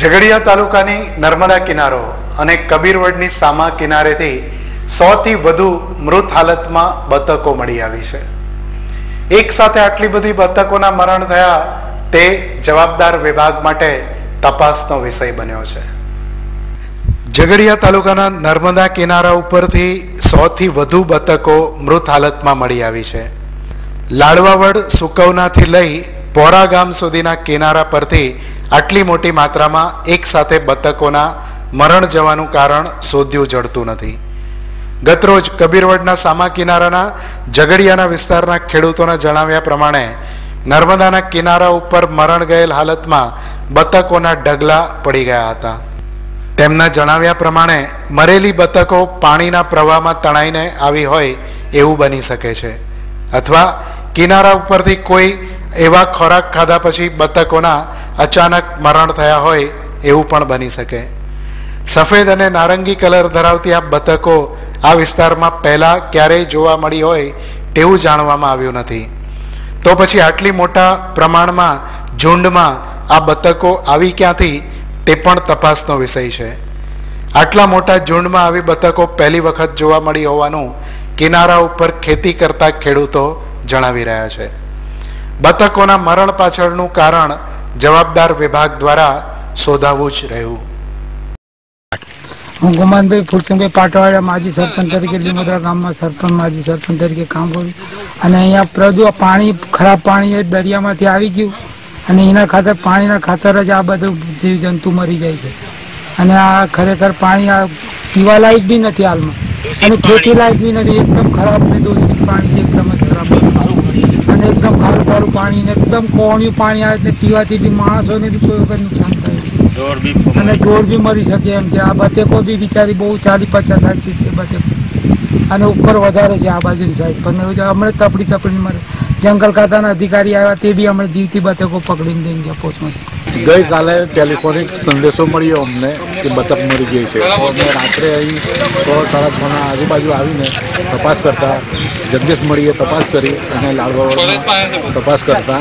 ઝઘડિયા તાલુકાની નર્મદા કિનારો અને કબીરવડની સામા કિનારેથી સોથી વધુ મૃત હાલતમાં બતકો મળી આવી છે. એક સાથે આટલી બધી બતકોના મરણ થયા તે જવાબદાર વિભાગ માટે તપાસનો વિષય બન્યો છે. ઝઘડિયા તાલુકાના નર્મદા કિનારા ઉપરથી સોથી વધુ બતકો મૃત હાલતમાં મળી આવી છે. લાડવાવડ સુકવનાથી લઈ પોરા ગામ સુધીના કિનારા પરથી આટલી મોટી માત્રામાં એકસાથે બતકોના મરણ જવાનું કારણ શોધ્યું જડતું નથી. ગતરોજ કબીરવડના સામા કિનારાના ઝઘડિયાના વિસ્તારના ખેડૂતોના જણાવ્યા પ્રમાણે નર્મદાના કિનારા ઉપર મરણ ગયેલ હાલતમાં બતકોના ઢગલા પડી ગયા હતા. તેમના જણાવ્યા પ્રમાણે મરેલી બતકો પાણીના પ્રવાહમાં તણાઈને આવી હોય એવું બની શકે છે. અથવા કિનારા ઉપરથી કોઈ એવા ખોરાક ખાધા પછી બતકોના અચાનક મરણ થયા હોય એવું પણ બની શકે. સફેદ અને નારંગી કલર ધરાવતી આ બતકો આ વિસ્તારમાં પહેલાં ક્યારેય જોવા મળી હોય તેવું જાણવામાં આવ્યું નથી. તો પછી આટલી મોટા પ્રમાણમાં ઝુંડમાં આ બતકો આવી ક્યાંથી તે પણ તપાસનો વિષય છે. આટલા મોટા ઝુંડમાં આવી બતકો પહેલી વખત જોવા મળી હોવાનું કિનારા ઉપર ખેતી કરતા ખેડૂતો જણાવી રહ્યા છે. બતકોના મરણ પાછળનું કારણ જવાબદાર વિભાગ દ્વારા શોધાવવું જ રહ્યું. હું ગુમાનભાઈ ફૂલસિંહભાઈ પાટવાડા માજી સરપંચ તરીકે લીમોદરા ગામમાં સરપંચ, માજી સરપંચ તરીકે કામ કર્યું અને અહીંયા પ્રદુ પાણી, ખરાબ પાણી દરિયામાંથી આવી ગયું. અને એના ખાતર પાણીના ખાતર જ આ બધું જીવજંતુ મરી જાય છે. અને આ ખરેખર પાણી આ પીવા લાયક બી નથી હાલમાં. અને ખેતી લાયક બી નથી. એકદમ ખરાબ ને દૂષિત પાણી એકદમ જ ખરાબ. અને એકદમ ખારું ખારું પાણી ને એકદમ કોણિયું પાણી આવે ને પીવાથી બી માણસોને બી કોઈ વખત નુકસાન થાય. અને ઢોર બી મરી શકે એમ છે. આ બતેકો બી બિચારી બહુ ચાલી પચાસ સાઠ સીધી બતેકો અને ઉપર વધારે છે આ બાજુની સાઈડ પણ હમણાં તપડી તપડી મરે. જંગલ ખાતાના અધિકારી આવ્યા તે બી અમને જીવતી બતકો પકડીને દઈને ગયા પોસ્ટમાં. ગઈકાલે ટેલિફોનિક સંદેશો મળ્યો અમને કે બતક મરી ગઈ છે. અમે રાત્રે અહીં છ સાડા છના આજુબાજુ આવીને તપાસ કરતા, જગદીશ મળીએ તપાસ કરી અને લાડવાવાળામાં તપાસ કરતા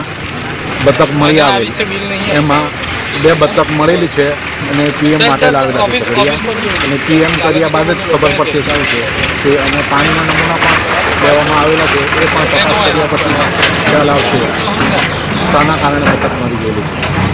બતક મળી આવેલ. એમાં બે બતક મળેલી છે અને પીએમ માટે લાવેલા છે ઝઘડિયા અને પીએમ કર્યા બાદ જ ખબર પડશે શું છે. તે અને પાણીના નમૂના પણ લેવામાં આવેલા છે. એ પણ તપાસ કર્યા પછી ખ્યાલ આવશે. શાના કારણે બતક મરી ગયેલી છે.